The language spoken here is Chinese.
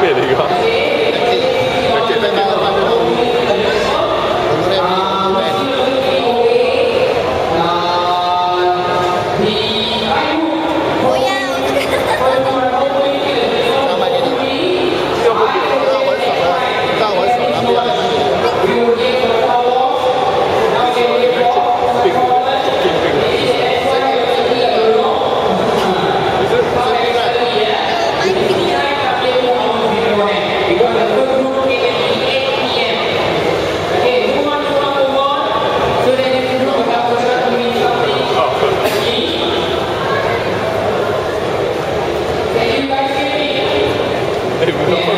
烈的一个 Yeah.